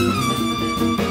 うん。